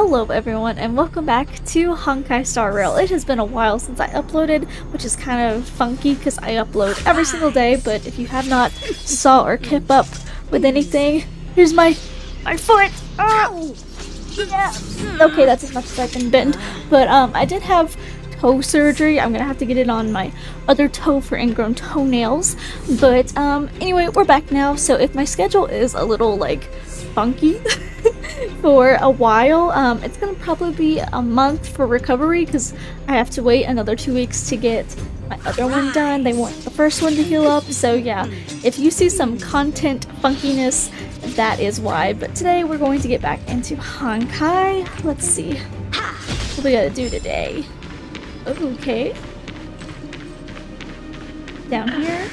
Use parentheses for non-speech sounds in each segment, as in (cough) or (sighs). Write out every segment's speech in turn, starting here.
Hello everyone and welcome back to Honkai Star Rail. It has been a while since I uploaded, which is kind of funky because I upload every single day, but if you have not saw or kept up with anything, here's my my foot! Ah! Yeah. Okay, that's as much as I can bend. But um I did have toe surgery. I'm gonna have to get it on my other toe for ingrown toenails. But um anyway, we're back now, so if my schedule is a little like funky (laughs) for a while. Um, it's gonna probably be a month for recovery because I have to wait another two weeks to get my other one done. They want the first one to heal up, so yeah. If you see some content funkiness, that is why. But today we're going to get back into Honkai. Let's see what we gotta do today. Okay. Down here.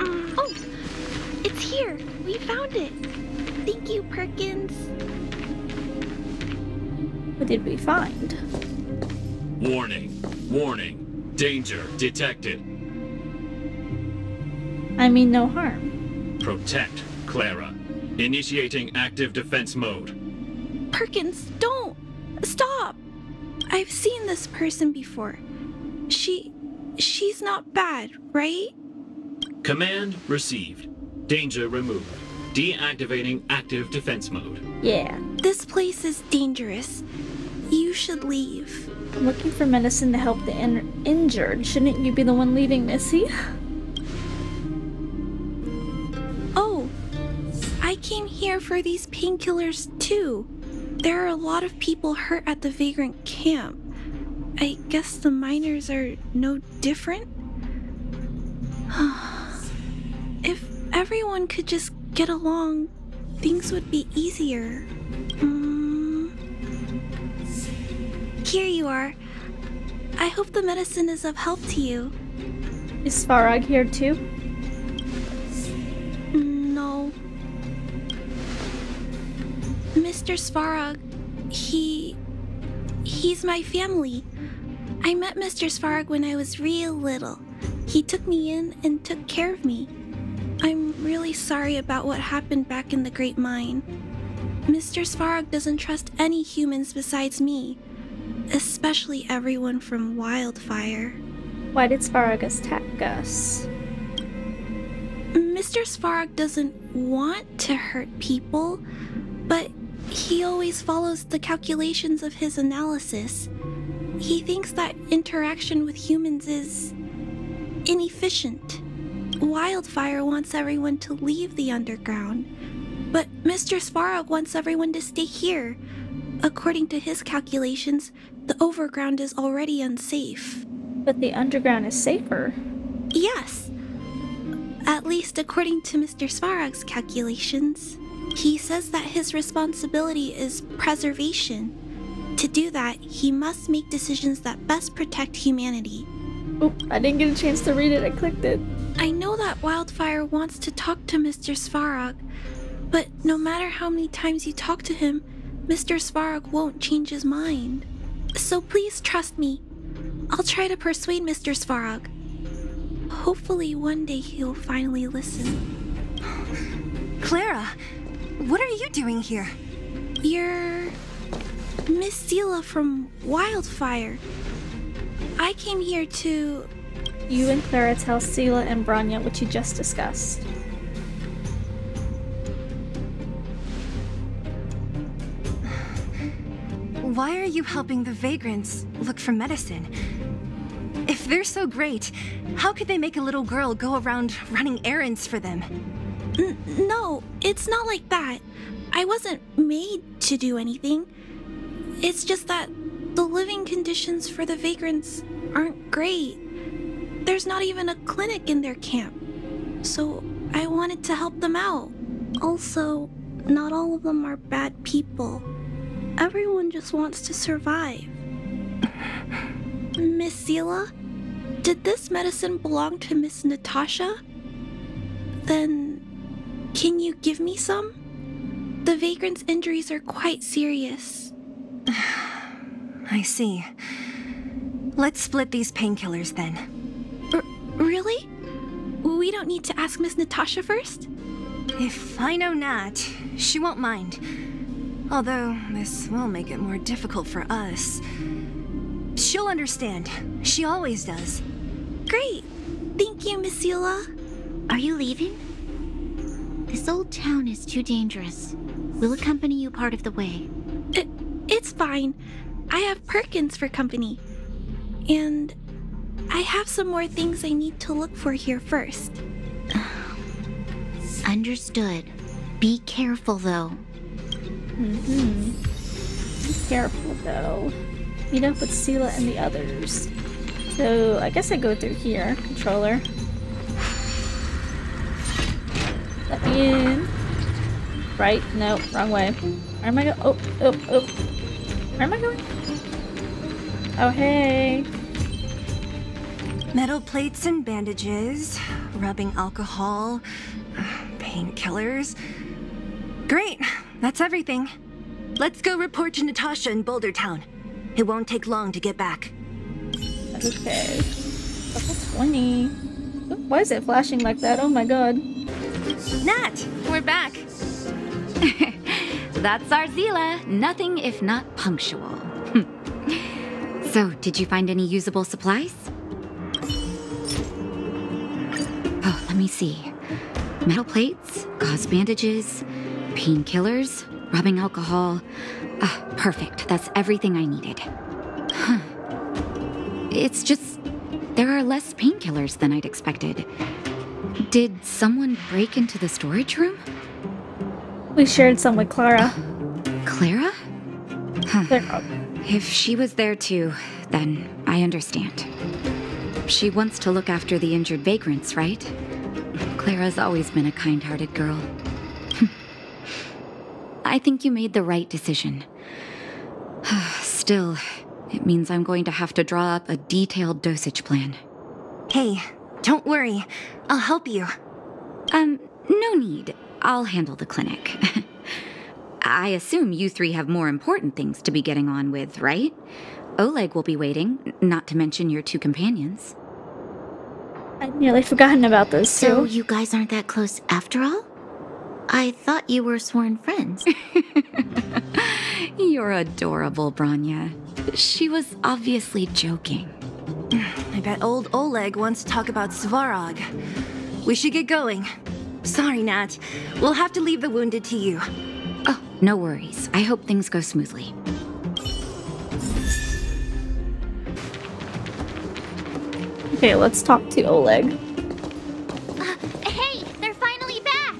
Oh, it's here. We found it. Thank you, Perkins. What did we find? Warning. Warning. Danger detected. I mean no harm. Protect Clara. Initiating active defense mode. Perkins, don't! Stop! I've seen this person before. She. she's not bad, right? Command received. Danger removed. Deactivating active defense mode. Yeah. This place is dangerous. You should leave. I'm looking for medicine to help the in injured. Shouldn't you be the one leaving, Missy? Oh, I came here for these painkillers too. There are a lot of people hurt at the vagrant camp. I guess the miners are no different? (sighs) if everyone could just get along, things would be easier. Mm. Here you are. I hope the medicine is of help to you. Is Svarog here too? No. Mr. Svarog, he. he's my family. I met Mr. Svarog when I was real little. He took me in and took care of me. I'm really sorry about what happened back in the Great Mine. Mr. Svarog doesn't trust any humans besides me, especially everyone from Wildfire. Why did Svarog attack us? Mr. Svarog doesn't want to hurt people, but he always follows the calculations of his analysis. He thinks that interaction with humans is inefficient. Wildfire wants everyone to leave the underground, but Mr. Svarog wants everyone to stay here. According to his calculations, the overground is already unsafe. But the underground is safer. Yes. At least according to Mr. Svarog's calculations. He says that his responsibility is preservation. To do that, he must make decisions that best protect humanity. Oop, I didn't get a chance to read it, I clicked it. I know that Wildfire wants to talk to Mr. Svarog, but no matter how many times you talk to him, Mr. Svarog won't change his mind. So please trust me. I'll try to persuade Mr. Svarog. Hopefully, one day he'll finally listen. Clara, what are you doing here? You're. Miss Seele from Wildfire. I came here to. You and Clara tell Seele and Bronya what you just discussed. Why are you helping the vagrants look for medicine? If they're so great, how could they make a little girl go around running errands for them? N- no, it's not like that. I wasn't made to do anything. It's just that the living conditions for the vagrants aren't great. There's not even a clinic in their camp. So I wanted to help them out. Also, not all of them are bad people. Everyone just wants to survive. Miss Seele, did this medicine belong to Miss Natasha? Then, can you give me some? The vagrant's injuries are quite serious. I see. Let's split these painkillers then. R- really? We don't need to ask Miss Natasha first? If I know Nat, she won't mind. Although, this will make it more difficult for us. She'll understand. She always does. Great. Thank you, Miss Seele. Are you leaving? This old town is too dangerous. We'll accompany you part of the way. It, it's fine. I have Perkins for company. And I have some more things I need to look for here first. (sighs) Understood. Be careful, though. Mm-hmm. Be careful, though. Meet up with Seele and the others. So, I guess I go through here. Controller. Let me in. Right? No, wrong way. Where am I going? Oh, oh, oh. Where am I going? Oh, hey. Metal plates and bandages, rubbing alcohol, painkillers. Great, that's everything. Let's go report to Natasha in Boulder Town. It won't take long to get back. Okay. Level 20. Why is it flashing like that? Oh my god. Nat, we're back. (laughs) That's our Seele. Nothing if not punctual. So, did you find any usable supplies? Oh, let me see. Metal plates, gauze bandages, painkillers, rubbing alcohol. Ah, perfect. That's everything I needed. Huh. It's just there are less painkillers than I'd expected. Did someone break into the storage room? We shared some with Clara. Clara? Huh. If she was there too, then I understand. She wants to look after the injured vagrants, right? Clara's always been a kind hearted girl. (laughs) I think you made the right decision. (sighs) Still, it means I'm going to have to draw up a detailed dosage plan. Hey, don't worry. I'll help you. Um, no need. I'll handle the clinic. (laughs) I assume you three have more important things to be getting on with, right? Oleg will be waiting, not to mention your two companions. I'd nearly forgotten about those So, two. you guys aren't that close after all? I thought you were sworn friends. (laughs) You're adorable, Bronya. She was obviously joking. I bet old Oleg wants to talk about Svarog. We should get going. Sorry, Nat. We'll have to leave the wounded to you. Oh, no worries. I hope things go smoothly. Okay, let's talk to Oleg. Uh, hey, they're finally back!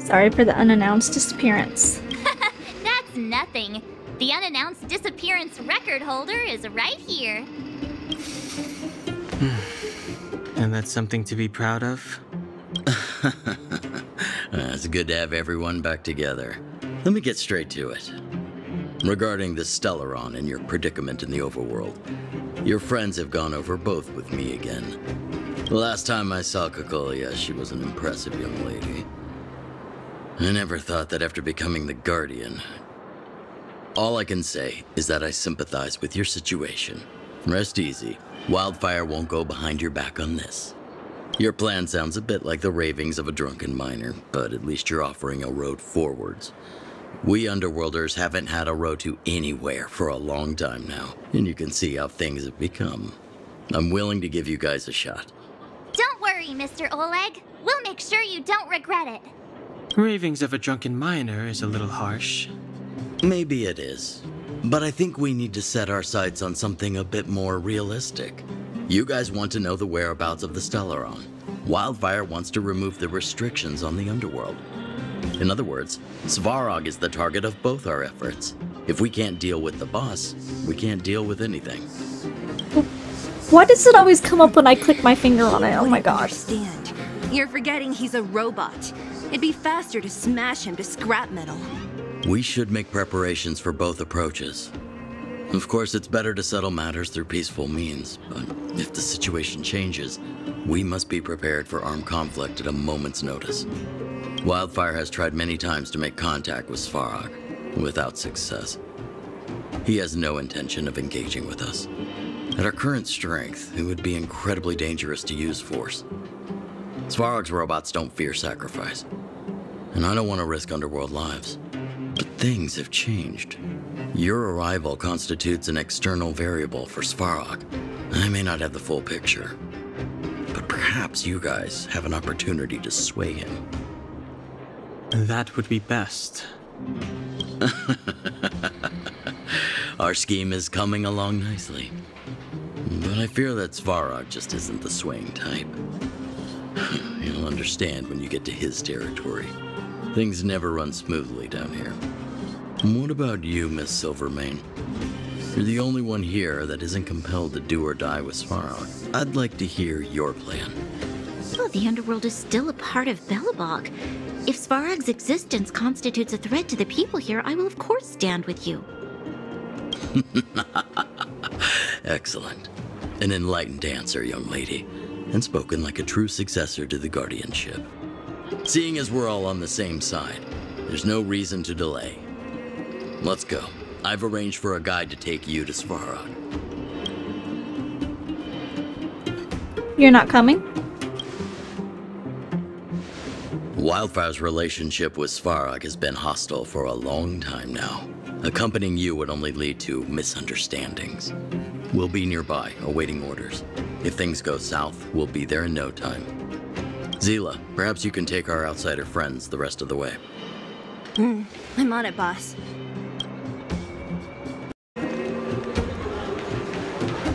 Sorry for the unannounced disappearance. (laughs) That's nothing. The unannounced disappearance record holder is right here. Hmm. And that's something to be proud of? (laughs) Uh, it's good to have everyone back together. Let me get straight to it. Regarding the Stellaron and your predicament in the overworld, your friends have gone over both with me again. The last time I saw Cocolia, she was an impressive young lady. I never thought that after becoming the Guardian. All I can say is that I sympathize with your situation. Rest easy. Wildfire won't go behind your back on this. Your plan sounds a bit like the ravings of a drunken miner, but at least you're offering a road forwards. We Underworlders haven't had a road to anywhere for a long time now, and you can see how things have become. I'm willing to give you guys a shot. Don't worry, Mr. Oleg. We'll make sure you don't regret it. Ravings of a drunken miner is a little harsh. Maybe it is, but I think we need to set our sights on something a bit more realistic. You guys want to know the whereabouts of the Stellaron. Wildfire wants to remove the restrictions on the underworld. In other words, Svarog is the target of both our efforts. If we can't deal with the boss, we can't deal with anything. Why does it always come up when I click my finger on it? Oh my gosh. Understand. You're forgetting he's a robot. It'd be faster to smash him to scrap metal. We should make preparations for both approaches. Of course, it's better to settle matters through peaceful means, but if the situation changes, we must be prepared for armed conflict at a moment's notice. Wildfire has tried many times to make contact with Svarog, without success. He has no intention of engaging with us. At our current strength, it would be incredibly dangerous to use force. Svarog's robots don't fear sacrifice, and I don't want to risk underworld lives. But things have changed. Your arrival constitutes an external variable for Svarog. I may not have the full picture, but perhaps you guys have an opportunity to sway him. That would be best. (laughs) Our scheme is coming along nicely. But I fear that Svarog just isn't the swaying type. (sighs) You'll understand when you get to his territory. Things never run smoothly down here. What about you, Miss Silvermane? You're the only one here that isn't compelled to do or die with Svarog. I'd like to hear your plan. Oh, the underworld is still a part of Belobog. If Svarog's existence constitutes a threat to the people here, I will of course stand with you. (laughs) Excellent. An enlightened answer, young lady, and spoken like a true successor to the guardianship. Seeing as we're all on the same side, there's no reason to delay. Let's go. I've arranged for a guide to take you to Svarog. You're not coming? Wildfire's relationship with Svarog has been hostile for a long time now. Accompanying you would only lead to misunderstandings. We'll be nearby, awaiting orders. If things go south, we'll be there in no time. Seele, perhaps you can take our outsider friends the rest of the way. I'm on it, boss.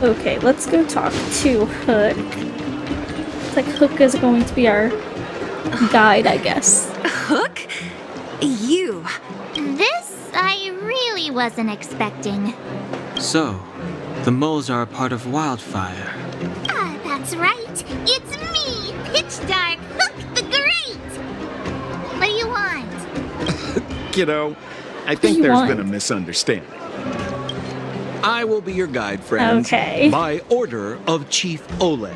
Okay, let's go talk to Hook. It's like Hook is going to be our guide, I guess. Hook? You. This I really wasn't expecting. So, the moles are a part of Wildfire. Ah, that's right. It's want? Kiddo, I think you there's want? been a misunderstanding. I will be your guide, friends. Okay. By order of Chief Oleg.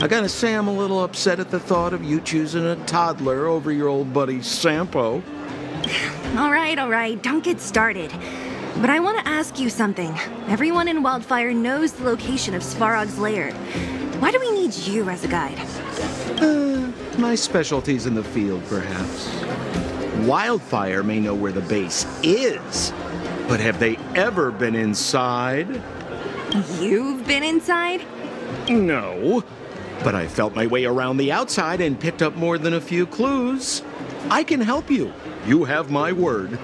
I gotta say, I'm a little upset at the thought of you choosing a toddler over your old buddy Sampo. All right, all right, don't get started. But I want to ask you something. Everyone in Wildfire knows the location of Svarog's lair. Why do we need you as a guide? Uh, my specialty's in the field, perhaps. Wildfire may know where the base is, but have they ever been inside? You've been inside? No. But I felt my way around the outside and picked up more than a few clues. I can help you. You have my word.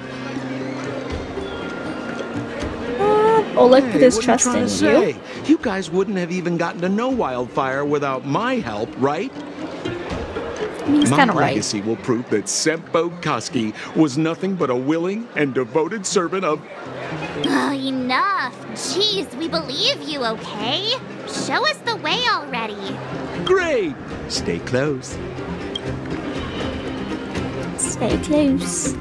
Uh, Oleg put his trust in you. say? You guys wouldn't have even gotten to know Wildfire without my help, right? I mean, he's my kind of right. legacy will prove that Sampo Koski was nothing but a willing and devoted servant of. Oh, enough. Jeez, we believe you, okay? Show us the way already. Great! Stay close. Stay close.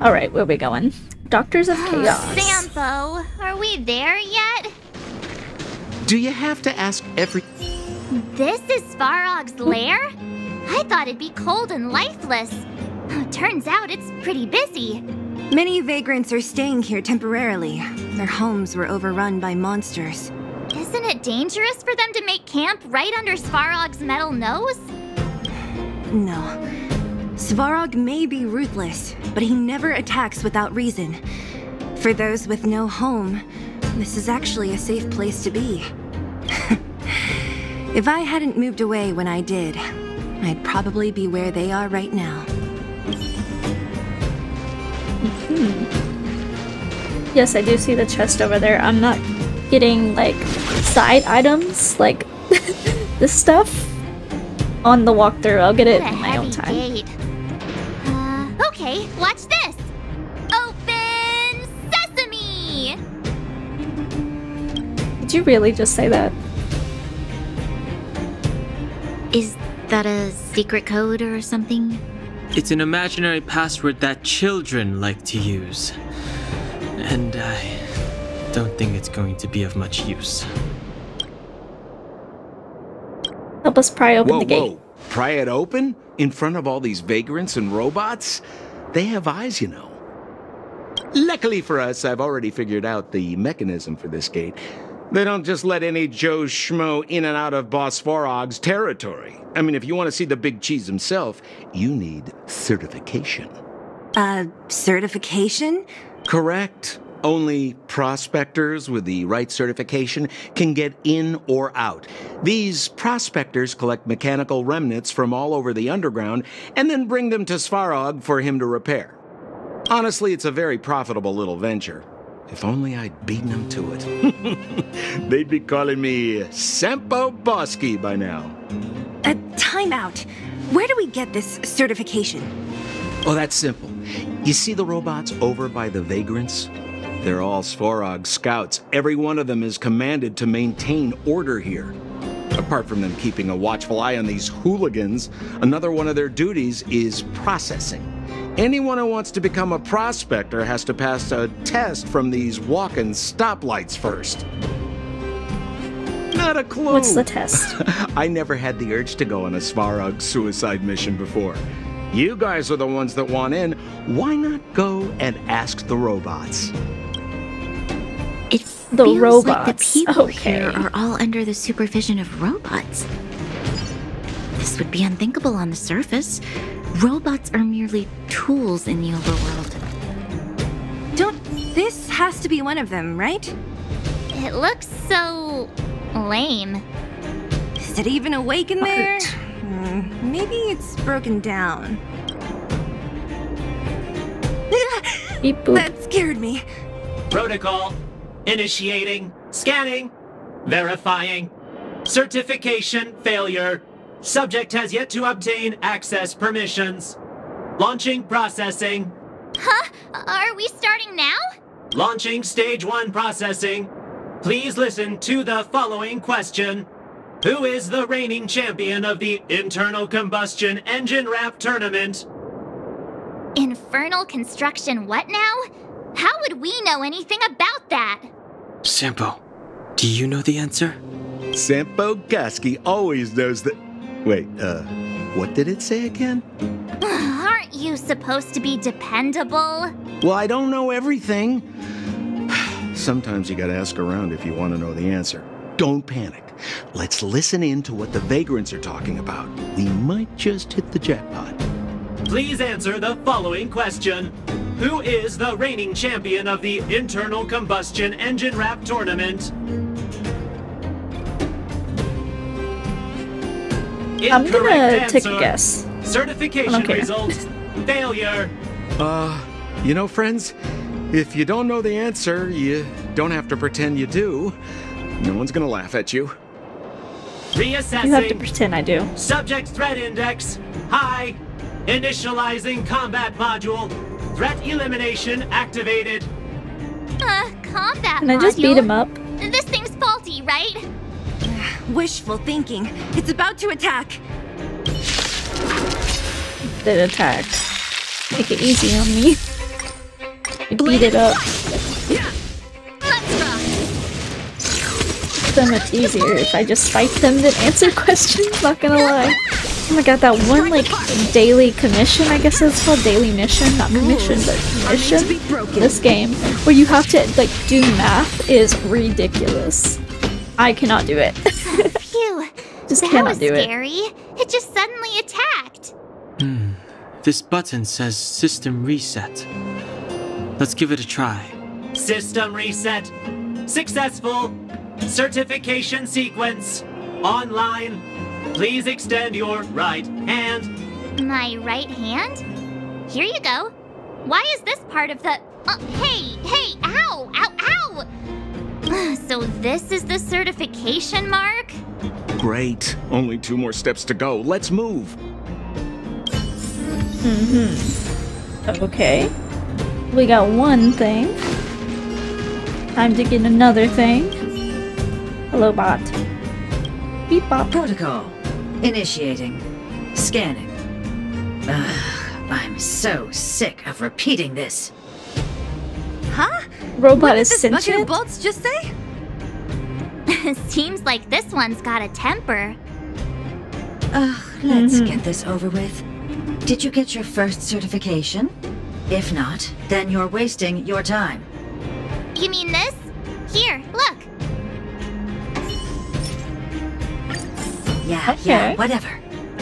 All right, where are we going? Doctors of oh, Chaos. Sampo, are we there yet? Do you have to ask every. This is Svarog's lair? I thought it'd be cold and lifeless. Turns out it's pretty busy. Many vagrants are staying here temporarily. Their homes were overrun by monsters. Isn't it dangerous for them to make camp right under Svarog's metal nose? No. Svarog may be ruthless, but he never attacks without reason. For those with no home, this is actually a safe place to be. (laughs) if I hadn't moved away when I did, I'd probably be where they are right now. Yes, I do see the chest over there. I'm not getting like side items like (laughs) this stuff on the walkthrough. I'll get it in my own time. gate. Uh, okay, watch this. Open sesame! Did you really just say that? Is that a secret code or something? It's an imaginary password that children like to use. And I don't think it's going to be of much use. Help us pry open whoa, the gate. whoa. Pry it open? In front of all these vagrants and robots? They have eyes, you know. Luckily for us, I've already figured out the mechanism for this gate. They don't just let any Joe Schmo in and out of Boss Svarog's territory. I mean, if you want to see the big cheese himself, you need certification. Uh, certification? Correct. Only prospectors with the right certification can get in or out. These prospectors collect mechanical remnants from all over the underground and then bring them to Svarog for him to repair. Honestly, it's a very profitable little venture. If only I'd beaten them to it. (laughs) They'd be calling me Sempo Bosky by now. Uh, a timeout. Where do we get this certification? Oh, that's simple. You see the robots over by the vagrants? They're all Svarog scouts. Every one of them is commanded to maintain order here. Apart from them keeping a watchful eye on these hooligans, another one of their duties is processing. Anyone who wants to become a prospector has to pass a test from these walking stoplights first. Not a clue. What's the test? (laughs) I never had the urge to go on a Svarog suicide mission before. You guys are the ones that want in. Why not go and ask the robots? It The feels robots. like the people Okay. here are all under the supervision of robots. This would be unthinkable on the surface. Robots are merely tools in the overworld. Don't. This has to be one of them, right? It looks so lame. Is it even awake in there? Hmm, maybe it's broken down. (laughs) Beep that scared me. Protocol. Initiating. Scanning. Verifying. Certification failure. Subject has yet to obtain access permissions. Launching processing. Huh? Are we starting now? Launching stage one processing. Please listen to the following question. Who is the reigning champion of the internal combustion engine wrap tournament? Infernal construction what now? How would we know anything about that? Sampo, do you know the answer? Sampo Koski always knows that. Wait, uh, what did it say again? (sighs) Aren't you supposed to be dependable? Well, I don't know everything. (sighs) Sometimes you gotta ask around if you want to know the answer. Don't panic. Let's listen in to what the vagrants are talking about. We might just hit the jackpot. Please answer the following question. Who is the reigning champion of the internal combustion engine Rap tournament? I'm gonna Incorrect take a guess. Certification I results. Failure. Uh, you know, friends, if you don't know the answer, you don't have to pretend you do. No one's gonna laugh at you. Reassessing. You have to pretend I do. Subject threat index. High. Initializing combat module. Threat elimination activated. Uh, combat Can I just beat him up? This thing's faulty, right? Wishful thinking. It's about to attack. Did attack. Make it easy on me. You beat it up. So much easier if I just fight them than answer (laughs) questions, not gonna lie. Oh my god, that one like daily commission, I guess it's called daily mission, not commission, but mission. to be broken. This game, where you have to like do math is ridiculous. I cannot do it. (laughs) Phew. Just that cannot was do it. scary. It just suddenly attacked. Hmm. This button says system reset. Let's give it a try. System reset. Successful. Certification sequence. Online. Please extend your right hand. My right hand? Here you go. Why is this part of the. Uh, hey, hey, ow, ow, ow! (sighs) So this is the certification mark? Great. Only two more steps to go. Let's move. Mm-hmm. Okay. We got one thing. Time to get another thing. Hello, bot. Beep bop. Protocol. Initiating. Scanning. Ugh, I'm so sick of repeating this. Huh? Robot What did is this bucket of sentient? bolts just say? (laughs) Seems like this one's got a temper. Ugh, let's Mhm. get this over with. Did you get your first certification? If not, then you're wasting your time. You mean this? Here, look. Yeah, Okay. yeah, whatever.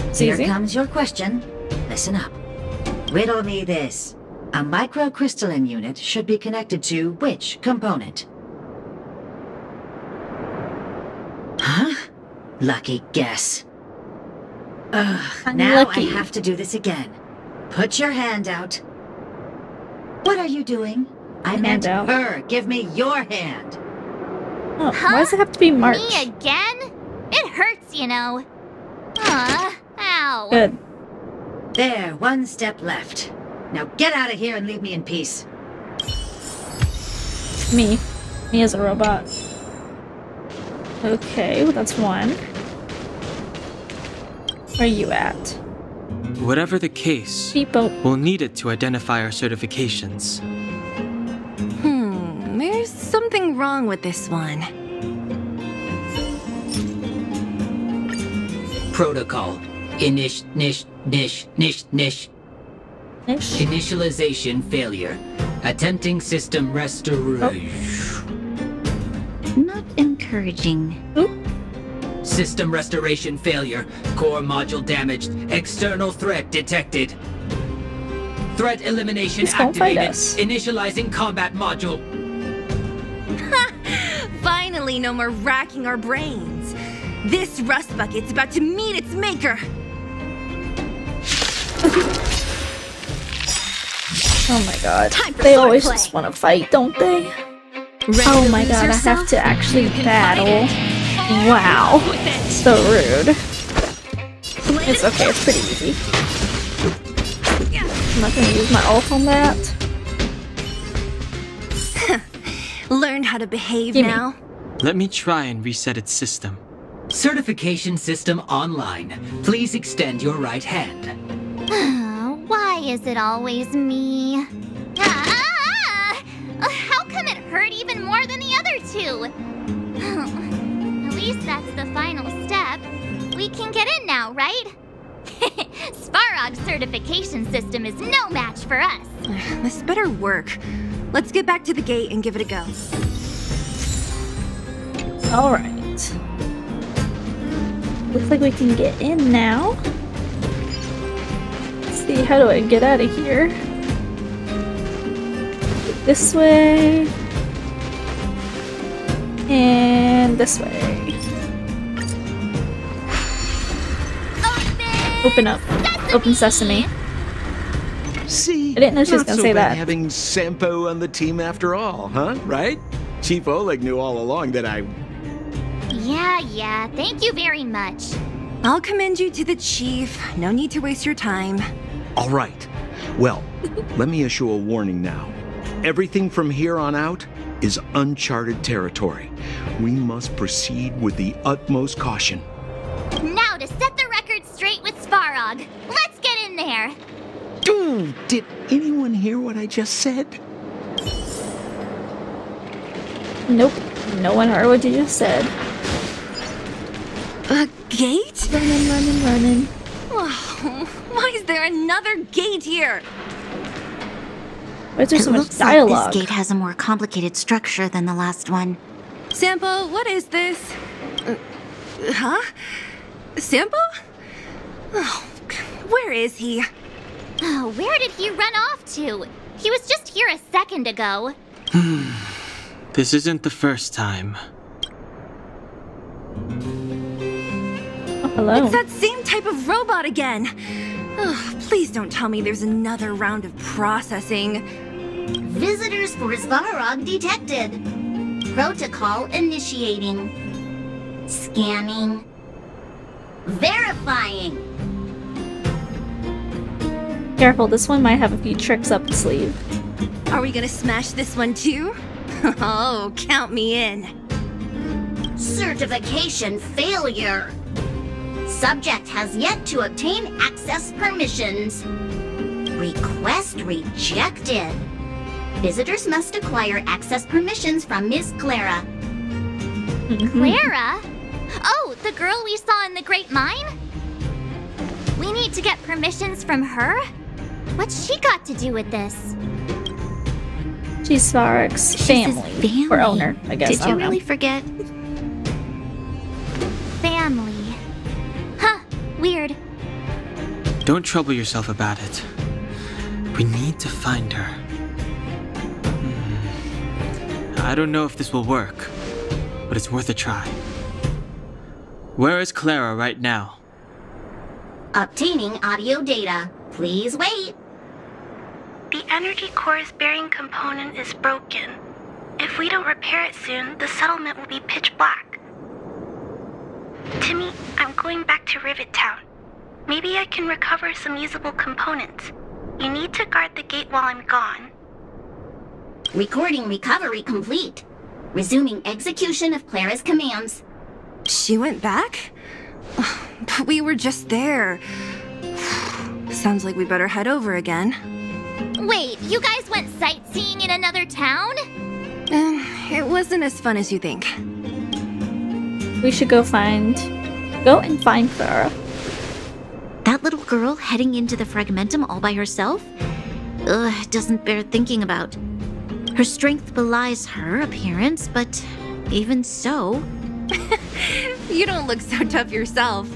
It's Here easy. comes your question. Listen up. Riddle me this. A microcrystalline unit should be connected to which component? Huh? Lucky guess. Ugh, now I have to do this again. Put your hand out. What are you doing? I Hand meant out. her. Give me your hand. Oh, Why does it have to be March? Me again? It hurts, you know. Aw, ow. Good. There, one step left. Now get out of here and leave me in peace. Me. Me as a robot. Okay, well, that's one. Where are you at? Whatever the case, Beepo. we'll need it to identify our certifications. Hmm, there's something wrong with this one. Protocol. Inish, nish, nish, nish, nish. Ish. Initialization failure. Attempting system restoration. Oh. Not encouraging. System restoration failure. Core module damaged. External threat detected. Threat elimination fight activated. Initializing combat module. (laughs) Finally, no more racking our brains. This rust bucket's about to meet its maker. (laughs) Oh my god. They always play. just want to fight, don't they? Ready oh my lose god, I have to actually battle. Wow. With. So rude. It's okay, it's pretty easy. I'm not gonna use my ult on that. (laughs) Learn how to behave Gimme. now. Let me try and reset its system. Certification system online. Please extend your right hand. (laughs) Why is it always me? Ah! Uh, How come it hurt even more than the other two? (laughs) At least that's the final step. We can get in now, right? (laughs) Svarog's certification system is no match for us. (sighs) This better work. Let's get back to the gate and give it a go. Alright. Looks like we can get in now. Let's see, how do I get out of here? This way. And this way. Open up. Open sesame. See? I didn't know she was gonna so say bad that. having Sampo on the team after all, huh? Right? Chief Oleg knew all along that I. Yeah, yeah, thank you very much. I'll commend you to the chief. No need to waste your time. All right. Well, let me issue a warning now. Everything from here on out is uncharted territory. We must proceed with the utmost caution. Now to set the record straight with Svarog. Let's get in there. Ooh, did anyone hear what I just said? Nope. No one heard what you just said. A gate? Running, running, running. (laughs) Why is there another gate here? Why is there it so much dialogue? like this gate has a more complicated structure than the last one. Sampo, what is this? Uh, huh? Sampo? Oh, where is he? Oh, where did he run off to? He was just here a second ago. This isn't the first time. Hello. It's that same type of robot again. Ugh, please don't tell me there's another round of processing. Visitors for Svarog detected. Protocol initiating. Scanning. Verifying. Careful, this one might have a few tricks up its sleeve. Are we gonna smash this one too? (laughs) oh, count me in. Certification failure. Subject has yet to obtain access permissions. Request rejected. Visitors must acquire access permissions from Miss Clara. (laughs) Clara? Oh, the girl we saw in the Great Mine? We need to get permissions from her? What's she got to do with this? She's Svarog's She's his family. Or owner, I guess. Did I you don't know. really forget? Family. Huh, weird. Don't trouble yourself about it. We need to find her. Hmm. I don't know if this will work, but it's worth a try. Where is Clara right now? Obtaining audio data. Please wait. The energy core's bearing component is broken. If we don't repair it soon, the settlement will be pitch black. Timmy, I'm going back to Rivet Town. Maybe I can recover some usable components. You need to guard the gate while I'm gone. Recording recovery complete. Resuming execution of Clara's commands. She went back? But we were just there. Sounds like we better head over again. Wait, you guys went sightseeing in another town? Um, it wasn't as fun as you think. We should go find. Go and find Clara. That little girl heading into the Fragmentum all by herself? Ugh, doesn't bear thinking about. Her strength belies her appearance, but even so. (laughs) You don't look so tough yourself.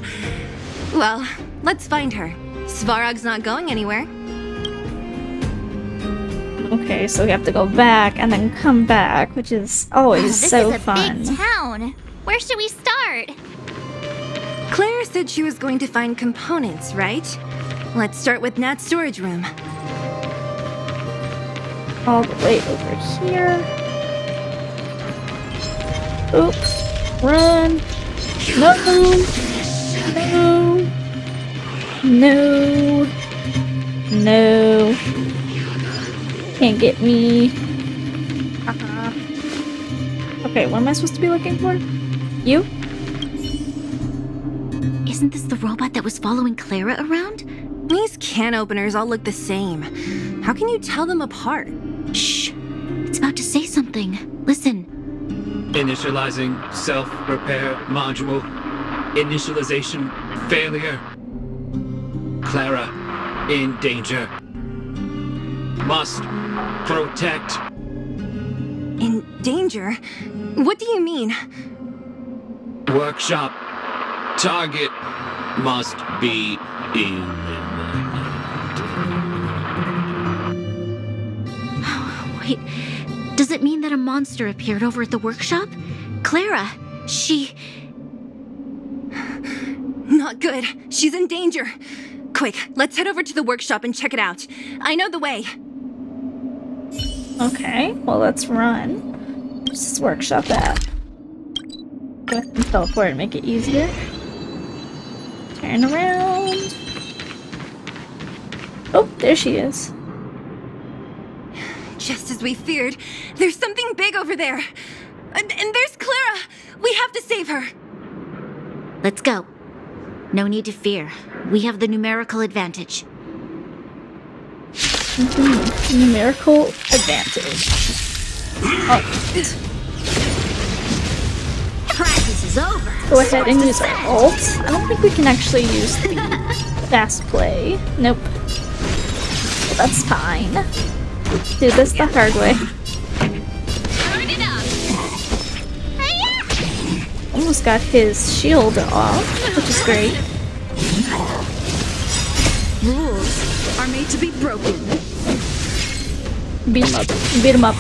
Well, let's find her. Svarog's not going anywhere. Okay, so we have to go back and then come back, which is always ah, this so is a fun. big town. Where should we start? Claire said she was going to find components, right? Let's start with Nat's storage room. All the way over here. Oops. Run. No. No. No. No. Can't get me. Uh-huh. Okay, what am I supposed to be looking for? You? Isn't this the robot that was following Clara around? These can openers all look the same. How can you tell them apart? Shh. It's about to say something. Listen. Initializing self-repair module. Initialization failure. Clara in danger. Must protect. In danger? What do you mean? Workshop. Target must be eliminated. Wait, does it mean that a monster appeared over at the workshop? Clara, she. Not good. She's in danger. Quick, let's head over to the workshop and check it out. I know the way. Okay, well, let's run. Where's this workshop at? Go ahead and teleport and make it easier. Turn around. Oh, there she is. Just as we feared, there's something big over there. And, and there's Clara. We have to save her. Let's go. No need to fear. We have the numerical advantage. Numerical advantage. Oh, Practice is over. go ahead and use our ult. I don't think we can actually use the (laughs) fast play. Nope. Well, that's fine. Do this the hard way. (laughs) Almost got his shield off, which is great. Rules are made to be broken. Beat him up. Beat him up.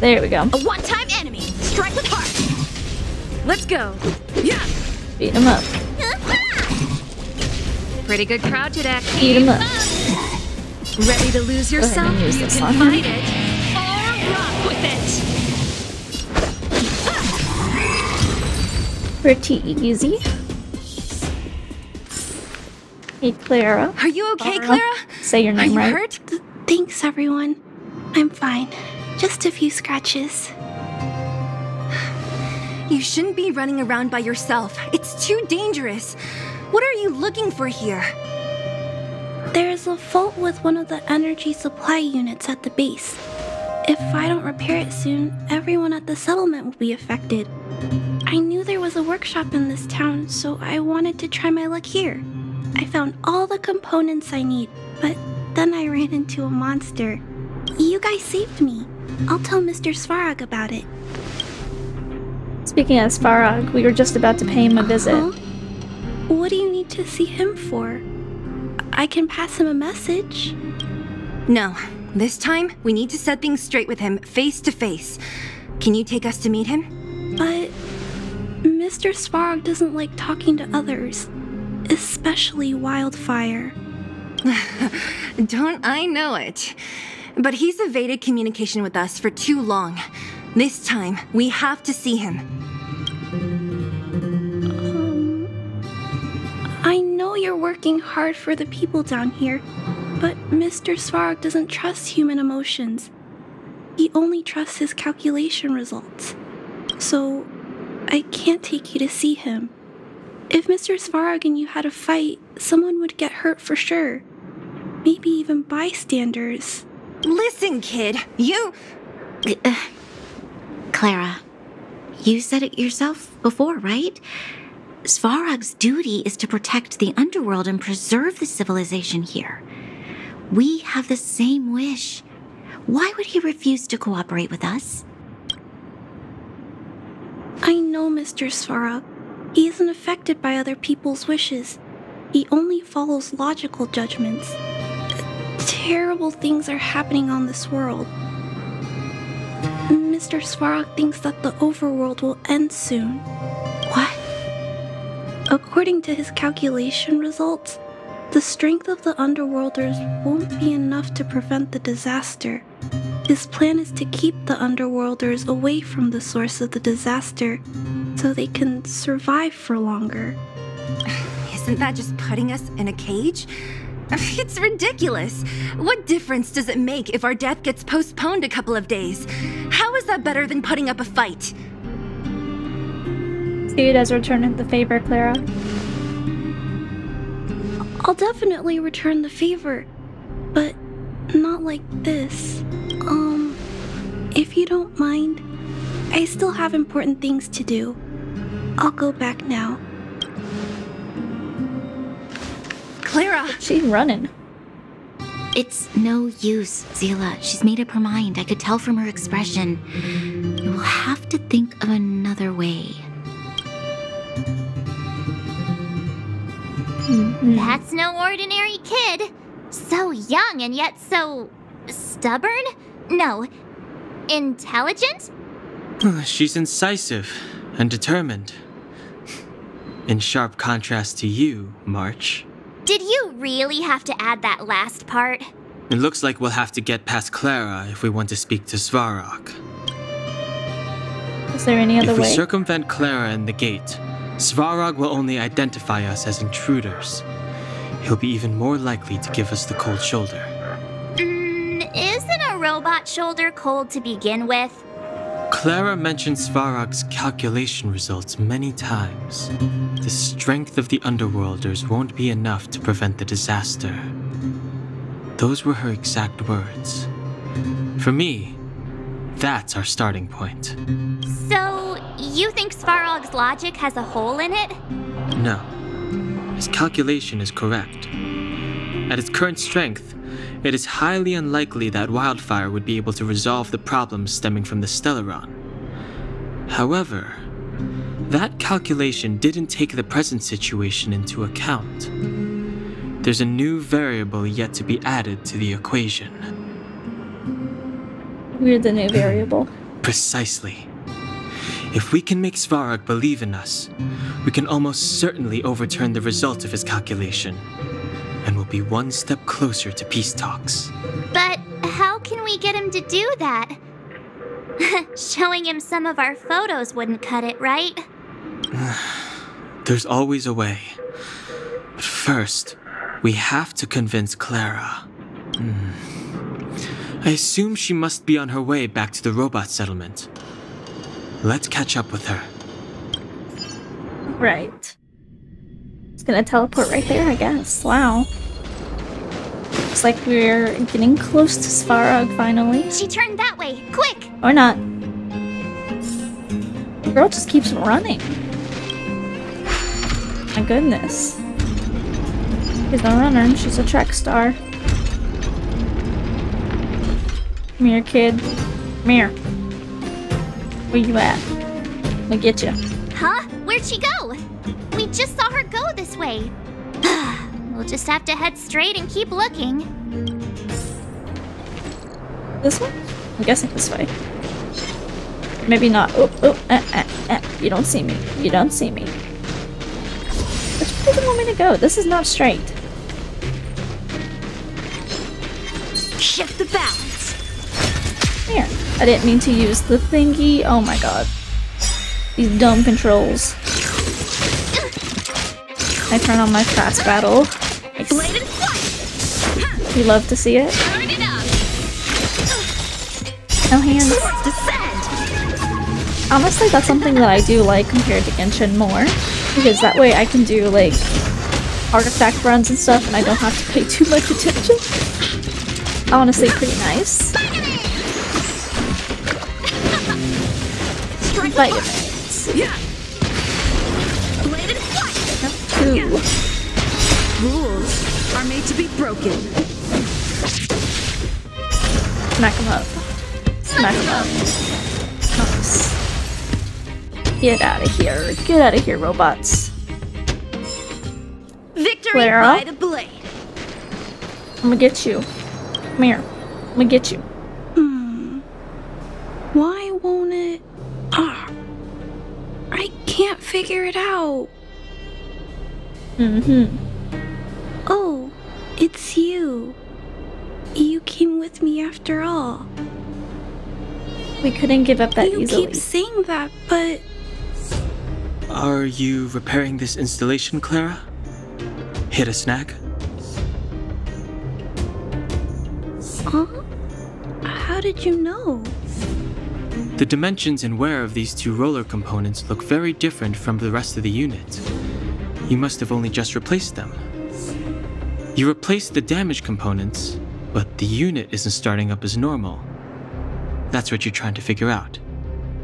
There we go. A one-time enemy. Strike heart. Let's go. Yeah. Beat him up. Pretty good crowd today. Beat him up. Ready to lose Go ahead yourself? and use you this can fight it or rock with it. Pretty easy. Hey, Clara. Are you okay, Clara? Clara? Say your Are name you right. hurt? Thanks, everyone. I'm fine. Just a few scratches. You shouldn't be running around by yourself. It's too dangerous. What are you looking for here? There is a fault with one of the energy supply units at the base. If I don't repair it soon, everyone at the settlement will be affected. I knew there was a workshop in this town, so I wanted to try my luck here. I found all the components I need, but then I ran into a monster. You guys saved me. I'll tell Mr. Svarog about it. Speaking of Svarog, we were just about to pay him a visit. Huh? What do you need to see him for? I can pass him a message. No. This time, we need to set things straight with him, face to face. Can you take us to meet him? But Mr. Svarog doesn't like talking to others, especially Wildfire. (laughs) Don't I know it? But he's evaded communication with us for too long. This time, we have to see him. Um, I know you're working hard for the people down here, but Mr. Svarog doesn't trust human emotions. He only trusts his calculation results. So, I can't take you to see him. If Mr. Svarog and you had a fight, someone would get hurt for sure. Maybe even bystanders. Listen, kid, you. Clara, you said it yourself before, right? Svarog's duty is to protect the underworld and preserve the civilization here. We have the same wish. Why would he refuse to cooperate with us? I know Mr. Svarog. He isn't affected by other people's wishes. He only follows logical judgments. Terrible things are happening on this world. Mr. Svarog thinks that the overworld will end soon. What? According to his calculation results, the strength of the Underworlders won't be enough to prevent the disaster. His plan is to keep the Underworlders away from the source of the disaster so they can survive for longer. (sighs) Isn't that just putting us in a cage? (laughs) It's ridiculous. What difference does it make if our death gets postponed a couple of days? How is that better than putting up a fight? See you as returning the favor, Clara. I'll definitely return the favor, but not like this. Um, if you don't mind, I still have important things to do. I'll go back now. Clara! She's running. It's no use, Seele. She's made up her mind. I could tell from her expression. We will have to think of another way. Mm-hmm. That's no ordinary kid. So young and yet so stubborn? No, intelligent? (sighs) She's incisive and determined. In sharp contrast to you, March. Did you really have to add that last part? It looks like we'll have to get past Clara if we want to speak to Svarog. Is there any other if we circumvent Clara and the gate, Svarog will only identify us as intruders. He'll be even more likely to give us the cold shoulder. Mm, isn't a robot shoulder cold to begin with? Clara mentioned Svarog's calculation results many times. The strength of the Underworlders won't be enough to prevent the disaster. Those were her exact words. For me, that's our starting point. So, you think Svarog's logic has a hole in it? No. His calculation is correct. At its current strength, it is highly unlikely that Wildfire would be able to resolve the problems stemming from the Stellaron. However, that calculation didn't take the present situation into account. There's a new variable yet to be added to the equation. We're the new variable. (clears throat) Precisely. If we can make Svarog believe in us, we can almost certainly overturn the result of his calculation, be one step closer to peace talks. But how can we get him to do that? (laughs) Showing him some of our photos wouldn't cut it, right? (sighs) There's always a way. But first, we have to convince Clara. Hmm. I assume she must be on her way back to the robot settlement. Let's catch up with her. Right. It's gonna teleport right there, I guess. Wow. Looks like we're getting close to Svarog finally. She turned that way, quick! Or not. The girl just keeps running. My goodness. She's a runner, she's a track star. Come here, kid. Come here. Where you at? Gonna get you. Huh? Where'd she go? We just saw her go this way. We'll just have to head straight and keep looking. This way? I'm guessing this way. Maybe not. Oh, oh, eh, eh, eh. You don't see me. You don't see me. Which way do you want me to go? This is not straight. Shift the balance. Here. I didn't mean to use the thingy. Oh my god. These dumb controls. I turn on my fast battle. You love to see it? No hands. Honestly, that's something that I do like compared to Genshin more. Because that way I can do, like, artifact runs and stuff and I don't have to pay too much attention. Honestly, pretty nice. Vitamins. Two. Rules are made to be broken. Smack him up. Smack him up. Nice. Get out of here. Get out of here, robots. Victory Clara? by the blade. I'm gonna get you. Come here. I'm gonna get you. Hmm. Why won't it? Ah. I can't figure it out. Mm-hmm. Oh, it's you. You came with me after all. We couldn't give up that you easily. keep saying that, but Are you repairing this installation, Clara? Hit a snag? huh? How did you know? The dimensions and wear of these two roller components look very different from the rest of the unit. You must have only just replaced them. You replaced the damaged components, but the unit isn't starting up as normal. That's what you're trying to figure out,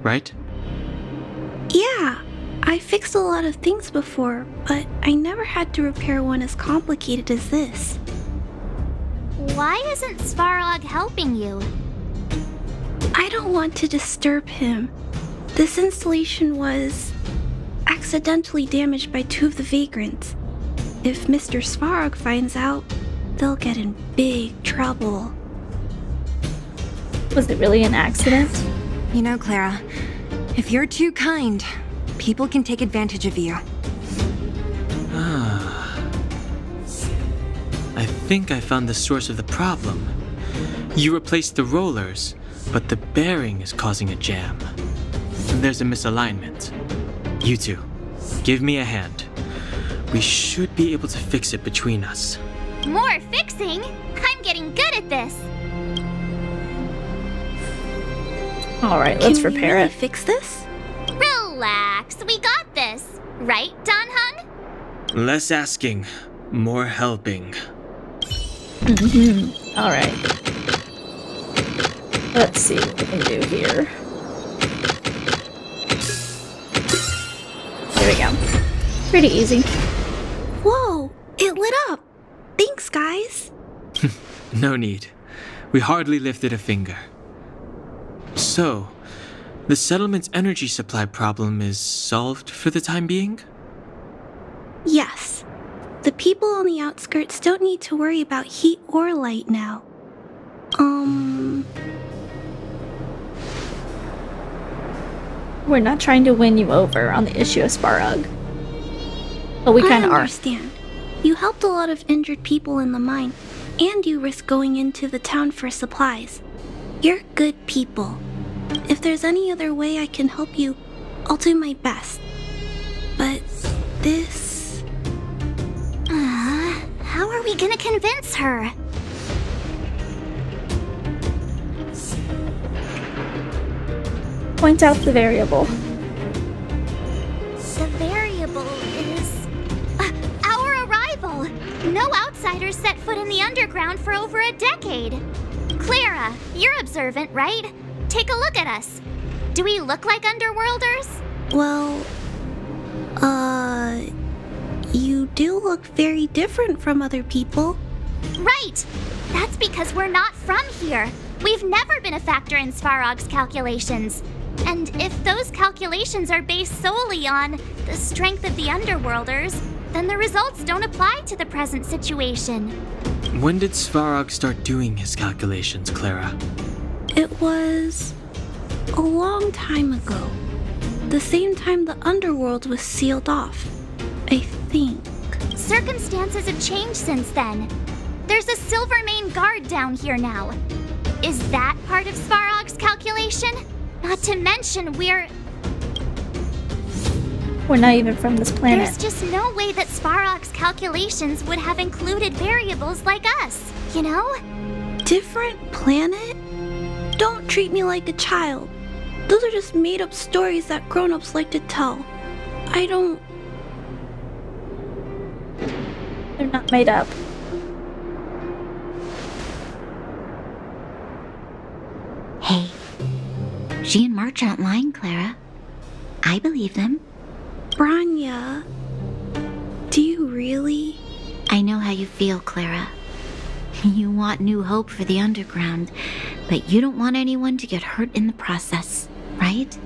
right? Yeah, I fixed a lot of things before, but I never had to repair one as complicated as this. Why isn't Svarog helping you? I don't want to disturb him. This installation was accidentally damaged by two of the vagrants. If Mr. Svarog finds out, they'll get in big trouble. Was it really an accident? You know, Clara, if you're too kind, people can take advantage of you. Ah. I think I found the source of the problem. You replaced the rollers, but the bearing is causing a jam. There's a misalignment. You two, give me a hand. We should be able to fix it between us. More fixing? I'm getting good at this. Alright, let's Can repair really it. Fix this? Relax, we got this. Right, Dan Heng? Less asking, more helping. (laughs) Mm-hmm. Alright. Let's see what we can do here. There we go. Pretty easy. Whoa, it lit up. Thanks, guys. (laughs) No need. We hardly lifted a finger. So, the settlement's energy supply problem is solved for the time being? Yes. The people on the outskirts don't need to worry about heat or light now. Um, We're not trying to win you over on the issue of Svarog. But we kind of I are. understand. You helped a lot of injured people in the mine, and you risked going into the town for supplies. You're good people. If there's any other way I can help you, I'll do my best. But this. Uh, how are we gonna convince her? Point out the variable. The variable No outsiders set foot in the underground for over a decade. Clara, you're observant, right? Take a look at us. Do we look like underworlders? Well. Uh. You do look very different from other people. Right! That's because we're not from here. We've never been a factor in Svarog's calculations. And if those calculations are based solely on the strength of the Underworlders, then the results don't apply to the present situation. When did Svarog start doing his calculations, Clara? It was a long time ago. The same time the underworld was sealed off. I think. Circumstances have changed since then. There's a Silvermane guard down here now. Is that part of Svarog's calculation? Not to mention, we're. We're not even from this planet. There's just no way that Svarog's calculations would have included variables like us, you know? Different planet? Don't treat me like a child. Those are just made up stories that grown ups like to tell. I don't. They're not made up. Hey, she and March aren't lying, Clara. I believe them. Bronya, do you really? I know how you feel, Clara. You want new hope for the underground, but you don't want anyone to get hurt in the process, right?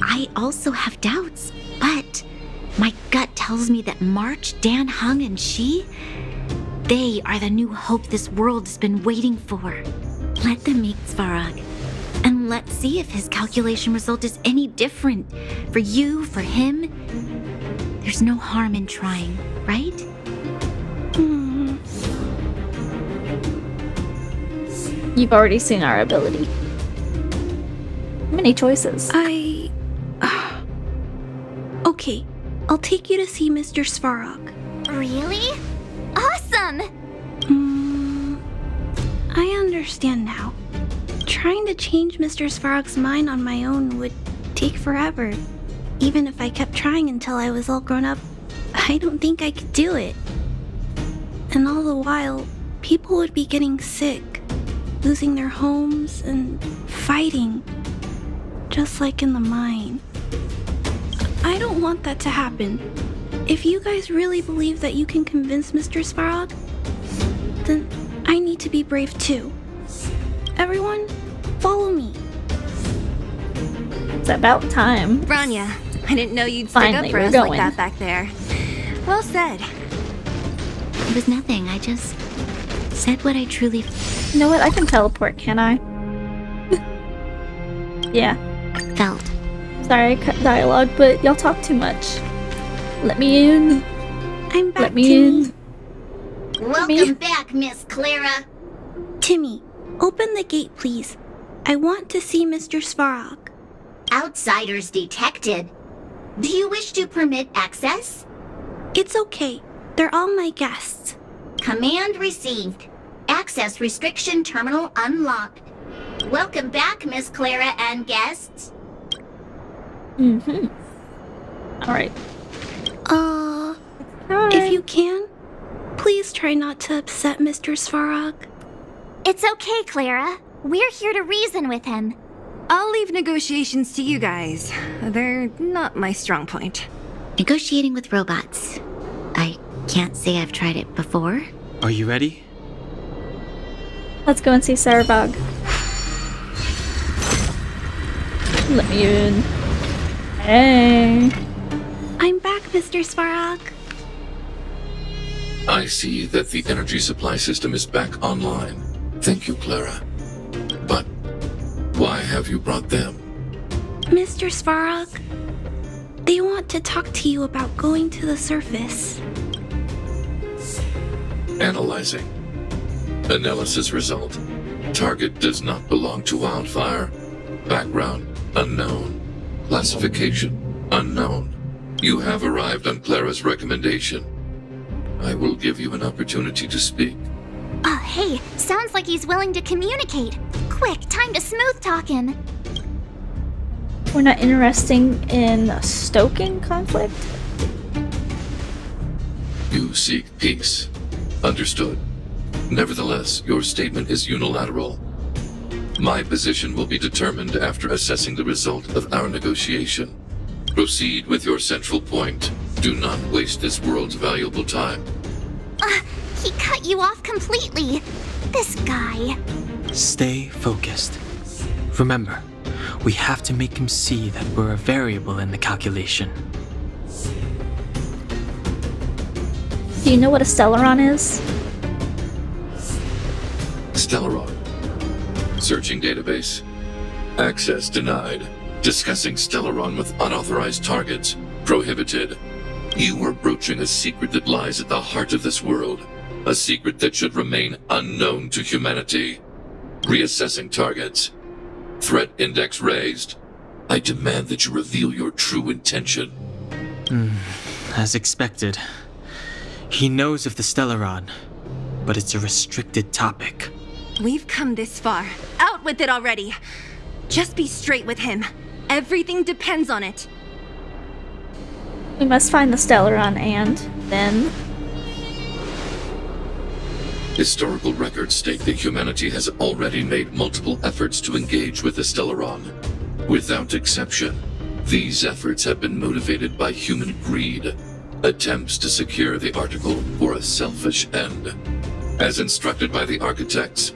I also have doubts, but my gut tells me that March, Dan Heng, and she, they are the new hope this world has been waiting for. Let them meet Svarog, and let's see if his calculation result is any different for you, for him. There's no harm in trying, right? Hmm. You've already seen our ability. Many choices. I. (sighs) okay, I'll take you to see Mr. Svarog. Really? Awesome! Mm, I understand now. Trying to change Mr. Svarog's mind on my own would take forever. Even if I kept trying until I was all grown up, I don't think I could do it. And all the while, people would be getting sick, losing their homes, and fighting. Just like in the mine. I don't want that to happen. If you guys really believe that you can convince Mr. Svarog, then I need to be brave too. Everyone, follow me. It's about time. Bronya, I didn't know you'd stick Finally, up for us going. like that back there. Well said. It was nothing. I just said what I truly. You know what? I can teleport, can I? (laughs) yeah. Felt. Sorry, I cut dialogue, but y'all talk too much. Let me in. I'm back. Let me in. Welcome back, Miss Clara. Timmy, open the gate, please. I want to see Mr. Svarog. Outsiders detected. Do you wish to permit access? It's okay. They're all my guests. Command received. Access restriction terminal unlocked. Welcome back, Miss Clara and guests. Mm-hmm. Alright. Uh, if you can, please try not to upset Mr. Svarog. It's okay, Clara. We're here to reason with him. I'll leave negotiations to you guys. They're not my strong point. Negotiating with robots. I can't say I've tried it before. Are you ready? Let's go and see Svarog. Let me in. Hey. I'm back, Mr. Svarog. I see that the energy supply system is back online. Thank you, Clara. But why have you brought them? Mr. Svarog, they want to talk to you about going to the surface. Analyzing. Analysis result. Target does not belong to Wildfire. Background unknown. Classification unknown. You have arrived on Clara's recommendation. I will give you an opportunity to speak. Oh, hey, sounds like he's willing to communicate. Quick, time to smooth talk him. We're not interesting in stoking conflict. You seek peace. Understood. Nevertheless, your statement is unilateral. My position will be determined after assessing the result of our negotiation. Proceed with your central point. Do not waste this world's valuable time. Uh, he cut you off completely. This guy. Stay focused. Remember, we have to make him see that we're a variable in the calculation. Do you know what a Stellaron is? Stellaron. Searching database. Access denied. Discussing Stellaron with unauthorized targets. Prohibited. You are broaching a secret that lies at the heart of this world. A secret that should remain unknown to humanity. Reassessing targets. Threat index raised. I demand that you reveal your true intention. Hmm, As expected. He knows of the Stellaron, but it's a restricted topic. We've come this far. Out with it already. Just be straight with him. Everything depends on it. We must find the Stellaron and then Historical records state that humanity has already made multiple efforts to engage with the Stellaron. Without exception, these efforts have been motivated by human greed, attempts to secure the article for a selfish end. As instructed by the architects,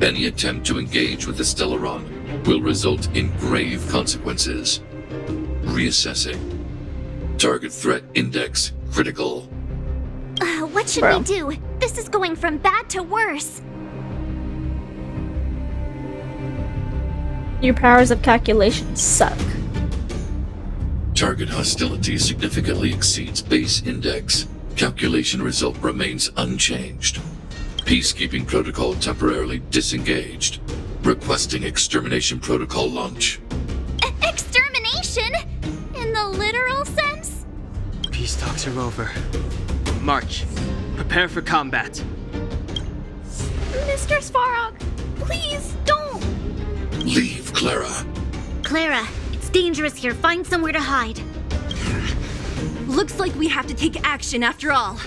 any attempt to engage with the Stellaron will result in grave consequences. Reassessing. Target threat index critical. Uh, what should Bro. we do? This is going from bad to worse. your powers of calculation suck. Target hostility significantly exceeds base index. Calculation result remains unchanged. Peacekeeping protocol temporarily disengaged. Requesting extermination protocol launch. E- extermination? In the literal sense? Peace talks are over. March. Prepare for combat. Mr. Svarog, please don't! Leave, Clara. Clara, it's dangerous here. Find somewhere to hide. Looks like we have to take action after all.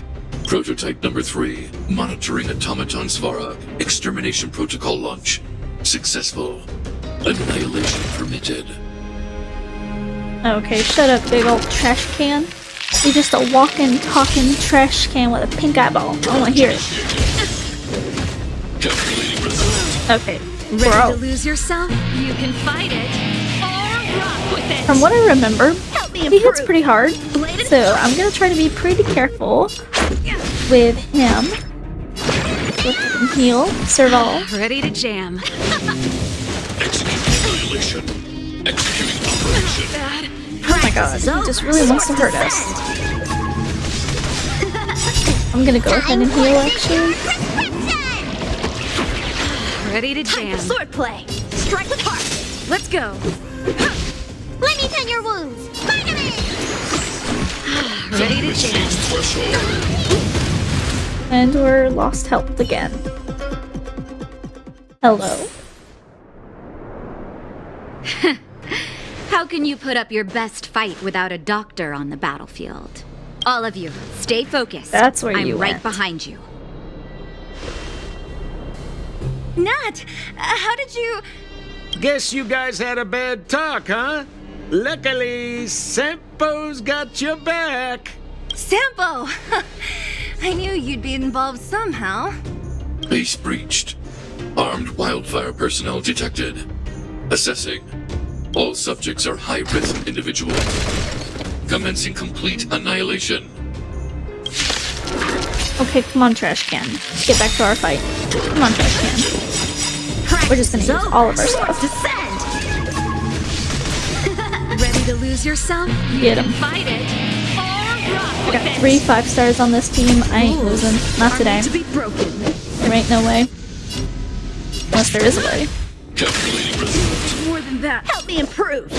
Prototype number three. Monitoring automaton Svarog. Extermination protocol launch. Successful. Annihilation permitted. Okay, shut up, big old trash can. You're just a walking, talking trash can with a pink eyeball. I wanna hear it. Okay, Ready bro. to lose yourself? You can fight it. Or rock with it. From what I remember, he hits pretty hard. So I'm gonna try to be pretty careful with him. Let him heal, survival. Ready to jam. Execute annihilation. Executing operation. (laughs) Bad. Oh my god, he just really wants to hurt us. (laughs) I'm gonna go ahead and heal actually. (sighs) Ready to jam. Swordplay! Strike with heart! Let's go. Let me tend your wounds! Vitamin! (sighs) Ready to jam. And we're lost health again. Hello. How can you put up your best fight without a doctor on the battlefield? All of you, stay focused. That's where I'm you right went. behind you. Nat, uh, how did you. Guess you guys had a bad talk, huh? Luckily, Sampo's got your back. Sampo! (laughs) I knew you'd be involved somehow. Base breached. Armed wildfire personnel detected. Assessing. All subjects are high-risk individuals. Commencing complete annihilation. Okay, come on, trash can. Let's get back to our fight. Come on, trash can. We're just gonna use all of our stuff. (laughs) Ready to lose yourself? Get can 'em. fight it. Or rock I got three five stars on this team. I ain't losing. Not today. meant to be broken. There ain't no way. Unless there is a way. Calculating result. More than that. Help me improve!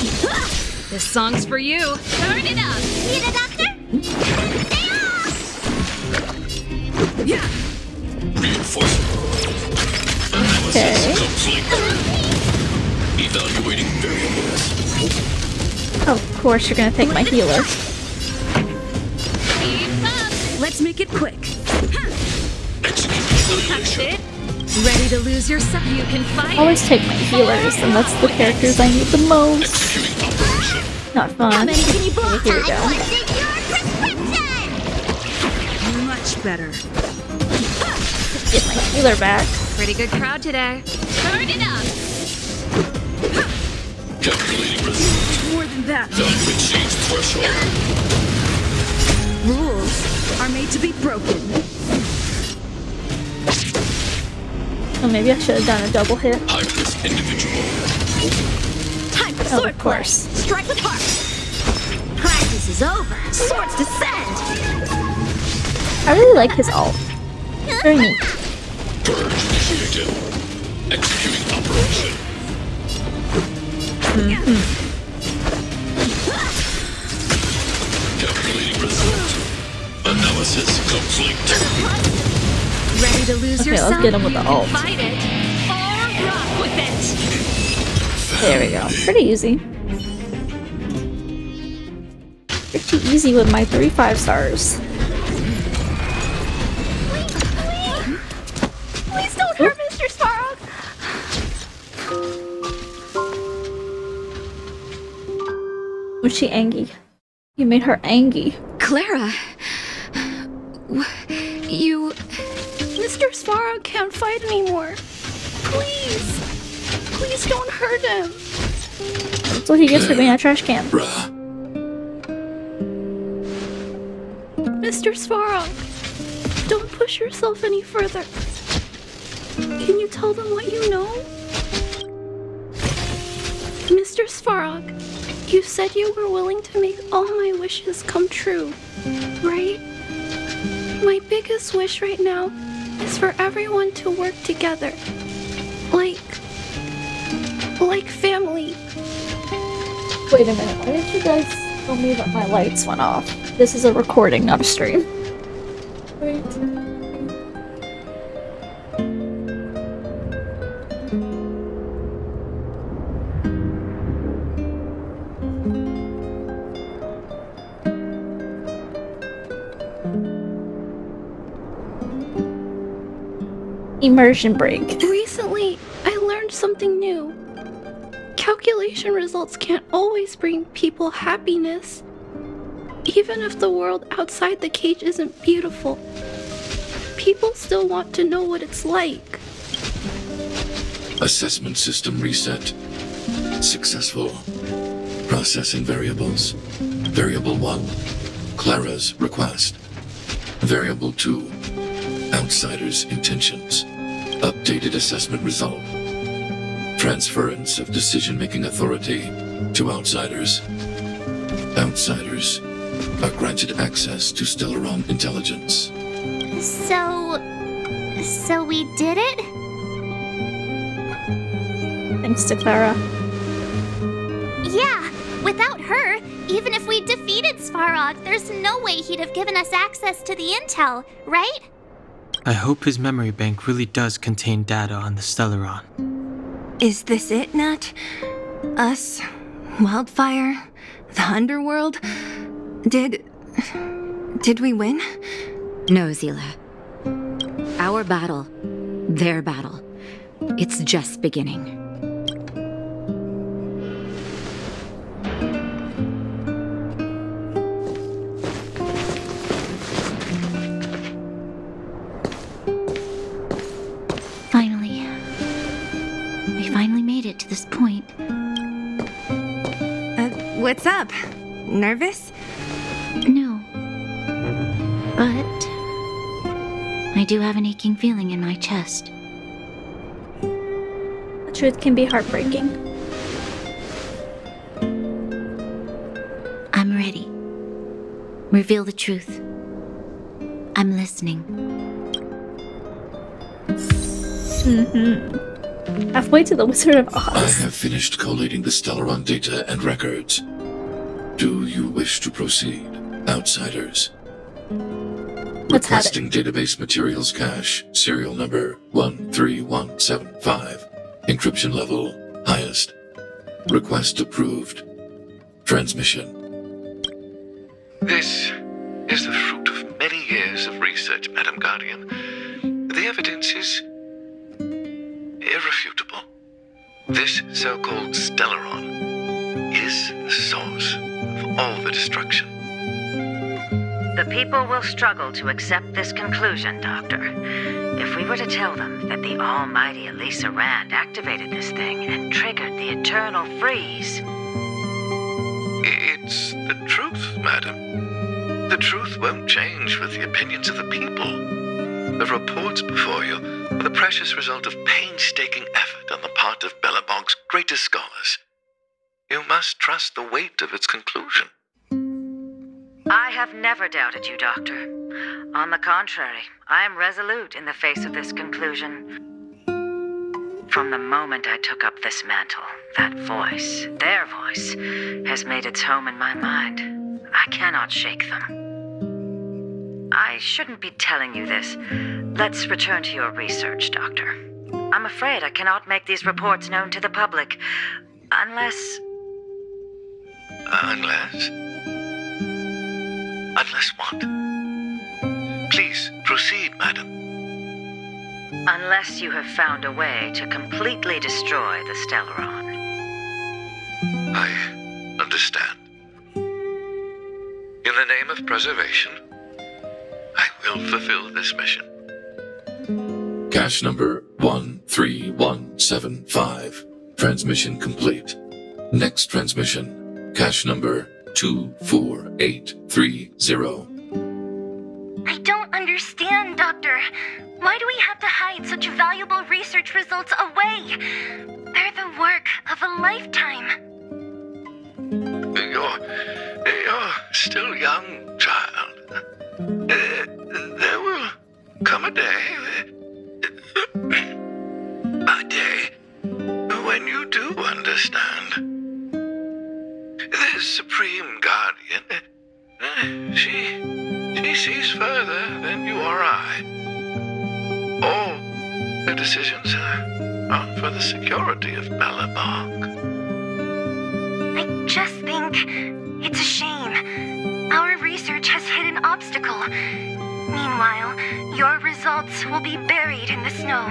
This song's for you. Turn it up! Need a doctor? Yeah. Reinforcement. Okay. Complete. Evaluating variables. Of course you're gonna take my healer. Let's make it quick. Execute That's annihilation. it. Ready to lose yourself? You can fight Always take my healers, and that's the characters I need the most. Not fun. How many can you block? Here we go. I want your prescription! Much better. Get my healer back. Pretty good crowd today. Turn it up! Calculating result. More than that. Value exceeds threshold. Rules are made to be broken. Oh, maybe I should have done a double hit. High-risk individual. Time for Oh, of course. Strike the heart. Practice is over. Swords descend. I really like his ult. Very neat. Purge initiated. Executing operation. Calculating result. Analysis complete. Ready to lose Okay, yourself? let's get him with the ult. Fight it or rock with it. There we go. Pretty easy. Pretty easy with my three five stars. Please don't hurt Mr. Svarog. Was she angry? You made her angry. Clara. You. Mr. Svarog can't fight anymore. Please. Please don't hurt him. That's what he gets for being a trash can. Mr. Svarog, don't push yourself any further. Can you tell them what you know? Mr. Svarog, you said you were willing to make all my wishes come true, right? My biggest wish right now is for everyone to work together. Like. like family. Wait a minute. Why did you guys tell me that my lights went off? This is a recording, not a stream. Wait. Immersion break. Recently, I learned something new. Calculation results can't always bring people happiness. Even if the world outside the cage isn't beautiful, people still want to know what it's like. Assessment system reset. Successful. Processing variables. Variable 1. Clara's request. Variable 2. Outsider's intentions. Updated assessment result. Transference of decision-making authority to outsiders. Outsiders are granted access to Stellaron intelligence. So. So we did it? Thanks to Clara. Yeah, without her, even if we defeated Svarog, there's no way he'd have given us access to the intel, right? I hope his memory bank really does contain data on the Stellaron. Is this it, Nat? Us? Wildfire? The underworld? Did. Did we win? No, Seele. Our battle, their battle, it's just beginning. What's up? Nervous? No. But. I do have an aching feeling in my chest. The truth can be heartbreaking. I'm ready. Reveal the truth. I'm listening. Mm-hmm. Halfway to the Wizard of Oz. I have finished collating the Stellaron data and records. Do you wish to proceed, outsiders? Let's have it. Requesting database materials cache, serial number 13175. Encryption level highest. Request approved. Transmission. This is the fruit of many years of research, Madam Guardian. The evidence is This so called Stellaron is the source of all the destruction. The people will struggle to accept this conclusion, Doctor. If we were to tell them that the almighty Alisa Rand activated this thing and triggered the eternal freeze, It's the truth, madam. The truth won't change with the opinions of the people. The reports before you are the precious result of painstaking effort on the part of Belobog's greatest scholars. you must trust the weight of its conclusion. I have never doubted you, Doctor. On the contrary, I am resolute in the face of this conclusion. From the moment I took up this mantle, that voice, their voice, has made its home in my mind. I cannot shake them. I shouldn't be telling you this. Let's return to your research, Doctor. I'm afraid I cannot make these reports known to the public unless. Uh, unless. Unless what? Please proceed, madam. Unless you have found a way to completely destroy the Stellaron. I understand. In the name of preservation, I will fulfill this mission. Cache number 13175. Transmission complete. Next transmission. Cache number 24830. I don't understand, Doctor. Why do we have to hide such valuable research results away? They're the work of a lifetime. You're. You're still young, child. There will come a day. A day when you do understand. The Supreme Guardian. She. She sees further than you or I. All her decisions are are for the security of Belobog. I just think obstacle. Meanwhile, your results will be buried in the snow.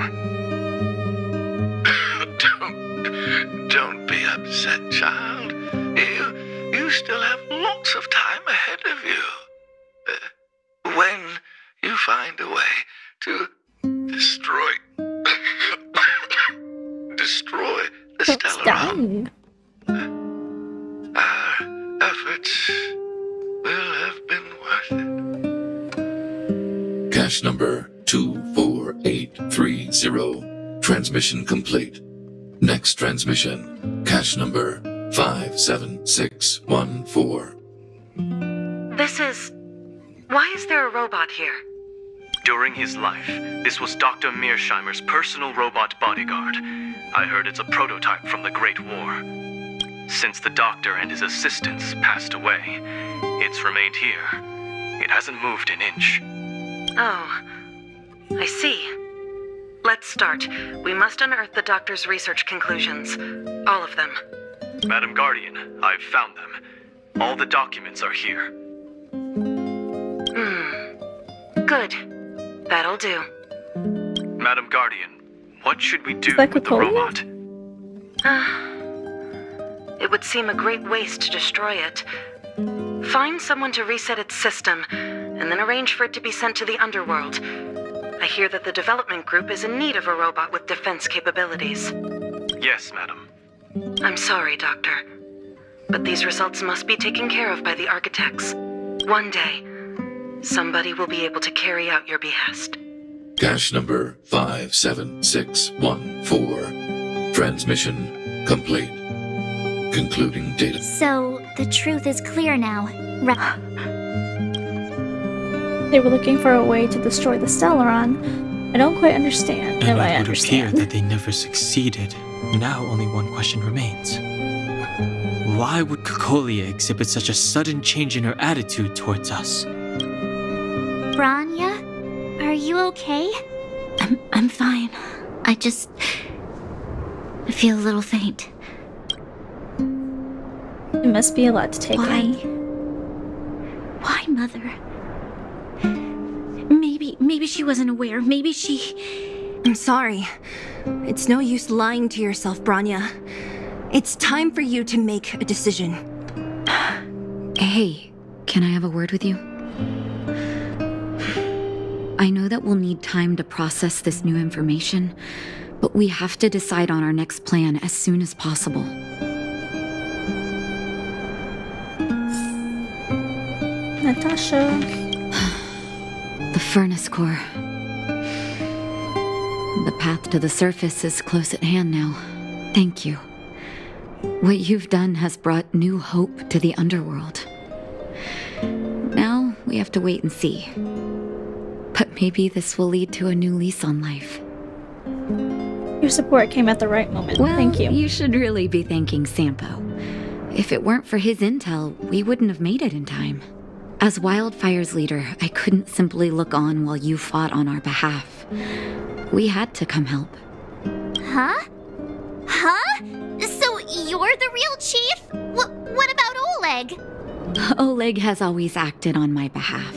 (coughs) Don't don't be upset, child. You, you still have lots of time ahead of you. Uh, when you find a way to destroy, (coughs) destroy the Stellaron, our efforts Cache number 24830. Transmission complete. Next transmission. Cache number 57614. This is. Why is there a robot here? During his life, this was Dr. Mearsheimer's personal robot bodyguard. I heard it's a prototype from the Great War. Since the doctor and his assistants passed away, it's remained here. It hasn't moved an inch. Oh, I see. Let's start. We must unearth the doctor's research conclusions. All of them. Madam Guardian, I've found them. All the documents are here. Hmm. Good. That'll do. Madam Guardian, what should we do like with the polio? robot? It would seem a great waste to destroy it. Find someone to reset its system, and then arrange for it to be sent to the underworld. I hear that the development group is in need of a robot with defense capabilities. Yes, madam. I'm sorry, Doctor. But these results must be taken care of by the architects. One day, somebody will be able to carry out your behest. Cache number 57614. Transmission complete. Concluding data. So, the truth is clear now. Ra- (gasps) (gasps) (gasps) They were looking for a way to destroy the Stellaron. I don't quite understand And if I it would appear that they never succeeded. Now only one question remains. Why would Cocolia exhibit such a sudden change in her attitude towards us? Bronya, are you okay? I'm, I'm fine. I just. I feel a little faint. It must be a lot to take Why? in. Why, Mother? Maybe, maybe she wasn't aware. Maybe she. I'm sorry. It's no use lying to yourself, Bronya. It's time for you to make a decision. Hey, can I have a word with you? I know that we'll need time to process this new information, but we have to decide on our next plan as soon as possible. Natasha. Furnace core. The path to the surface is close at hand now. Thank you. What you've done has brought new hope to the underworld. Now we have to wait and see. But maybe this will lead to a new lease on life. Your support came at the right moment. Well, Thank you. You should really be thanking Sampo. If it weren't for his intel, we wouldn't have made it in time. As Wildfire's leader, I couldn't simply look on while you fought on our behalf. We had to come help. Huh? Huh? So you're the real chief? Wh- what about Oleg? Oleg has always acted on my behalf.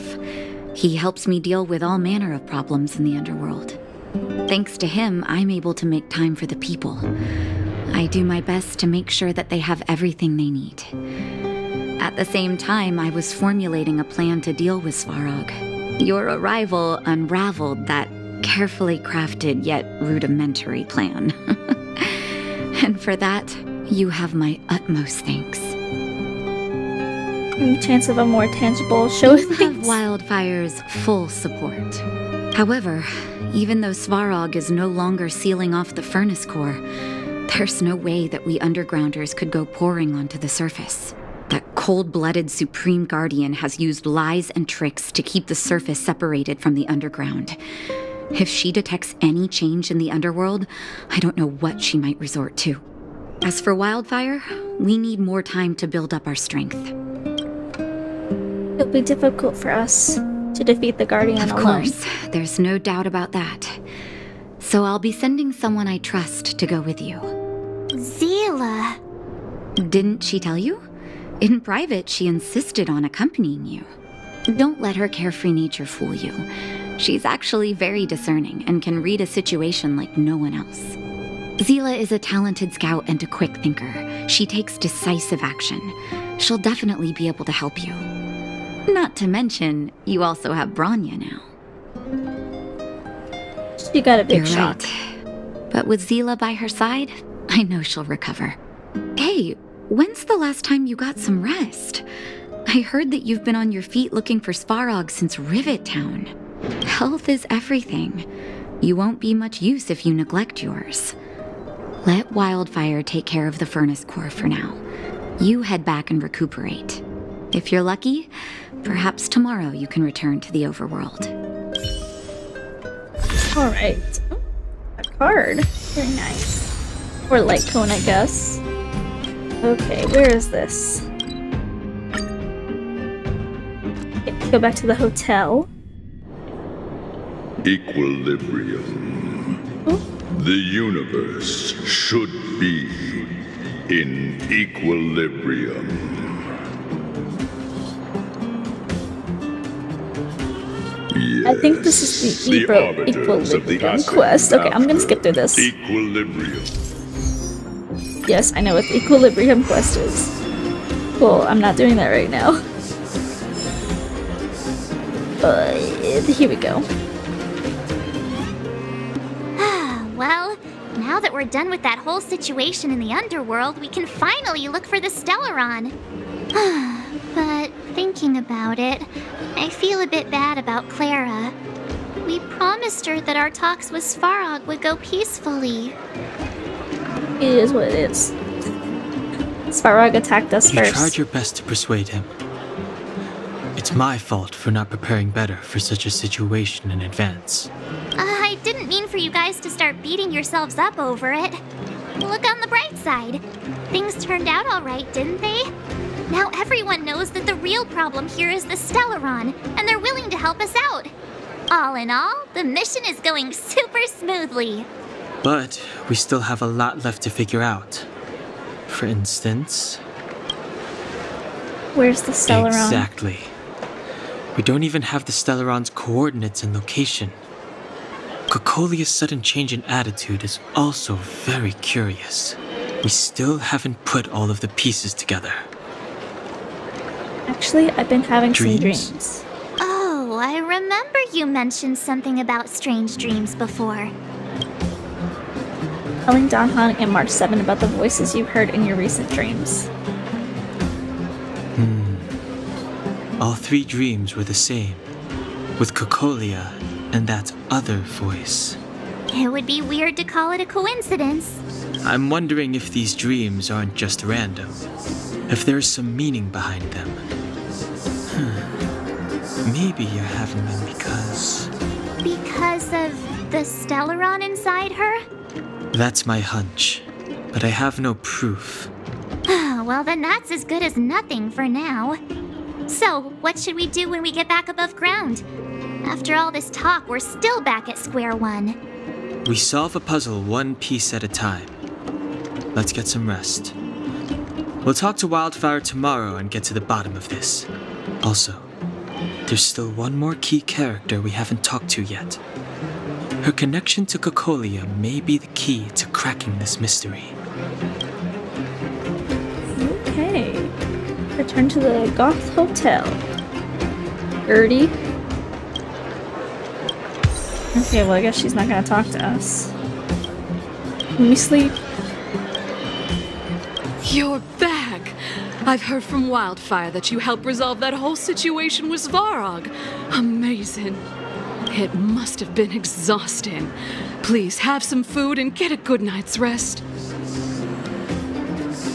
He helps me deal with all manner of problems in the underworld. Thanks to him, I'm able to make time for the people. I do my best to make sure that they have everything they need. At the same time, I was formulating a plan to deal with Svarog. Your arrival unraveled that carefully crafted yet rudimentary plan. (laughs) and for that, you have my utmost thanks. Any chance of a more tangible show You have Wildfire's full support. However, even though Svarog is no longer sealing off the furnace core, there's no way that we undergrounders could go pouring onto the surface. That cold blooded Supreme Guardian has used lies and tricks to keep the surface separated from the underground. If she detects any change in the underworld, I don't know what she might resort to. As for Wildfire, we need more time to build up our strength. It'll be difficult for us to defeat the Guardian Of alone. course, there's no doubt about that. So I'll be sending someone I trust to go with you. Seele. Didn't she tell you? In private, she insisted on accompanying you. Don't let her carefree nature fool you. She's actually very discerning and can read a situation like no one else. Seele is a talented scout and a quick thinker. She takes decisive action. She'll definitely be able to help you. Not to mention, you also have Bronya now. She got a big You're shock. right. But with Seele by her side, I know she'll recover. Hey, when's the last time you got some rest? I heard that you've been on your feet looking for Svarog since Rivet Town. Health is everything. You won't be much use if you neglect yours. Let Wildfire take care of the furnace core for now. You head back and recuperate. If you're lucky, perhaps tomorrow you can return to the overworld. Alright. Oh, a card. Very nice. Or light I guess. Okay, where is this? Okay, go back to the hotel. Equilibrium. Oh. The universe should be in equilibrium. I think this is the, the arbiters of the Equilibrium quest. Okay, I'm gonna skip through this. Equilibrium. Yes, I know what the Equilibrium quest is. Cool, I'm not doing that right now. But here we go. (sighs) well, now that we're done with that whole situation in the underworld, we can finally look for the Stellaron. (sighs) but thinking about it, I feel a bit bad about Clara. We promised her that our talks with Svarog would go peacefully. It is what it is. Svarog attacked us You first. tried your best to persuade him. It's my fault for not preparing better for such a situation in advance. Uh, I didn't mean for you guys to start beating yourselves up over it. Look on the bright side. Things turned out alright, didn't they? Now everyone knows that the real problem here is the Stellaron, and they're willing to help us out. All in all, the mission is going (laughs) super smoothly. But we still have a lot left to figure out. For instance, Where's the Stellaron? exactly. We don't even have the Stellaron's coordinates and location. Cocolia's sudden change in attitude is also very curious. We still haven't put all of the pieces together. Actually, I've been having some Dreams? dreams. Oh, I remember you mentioned something about strange dreams before. Telling Dan Heng and March 7 about the voices you heard in your recent dreams. Hmm. All three dreams were the same, with Cocolia and that other voice. It would be weird to call it a coincidence. I'm wondering if these dreams aren't just random, if there's some meaning behind them. Hmm. Maybe you're having them because. Because of the Stellaron inside her? That's my hunch, but I have no proof. (sighs) well, then that's as good as nothing for now. So, what should we do when we get back above ground? After all this talk, we're still back at square one. We solve a puzzle one piece at a time. Let's get some rest. We'll talk to Wildfire tomorrow and get to the bottom of this. Also, there's still one more key character we haven't talked to yet. Her connection to Cocolia may be the key to cracking this mystery. Okay. Return to the Goth Hotel. Gertie. Okay, well I guess she's not gonna talk to us. Let me sleep. You're back! I've heard from Wildfire that you helped resolve that whole situation with Svarog. Amazing. It must have been exhausting. Please have some food and get a good night's rest.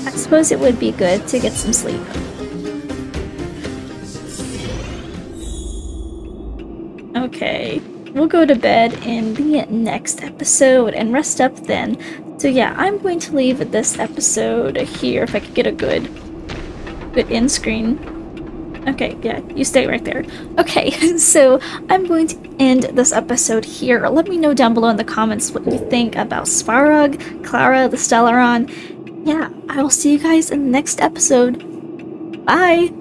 I suppose it would be good to get some sleep. Okay, we'll go to bed in the next episode and rest up then. So yeah, I'm going to leave this episode here if I could get a good, good in screen. Okay, yeah, you stay right there. Okay, (laughs) so I'm going to end this episode here. Let me know down below in the comments what you think about Svarog, Clara, the Stellaron. Yeah, I will see you guys in the next episode. Bye!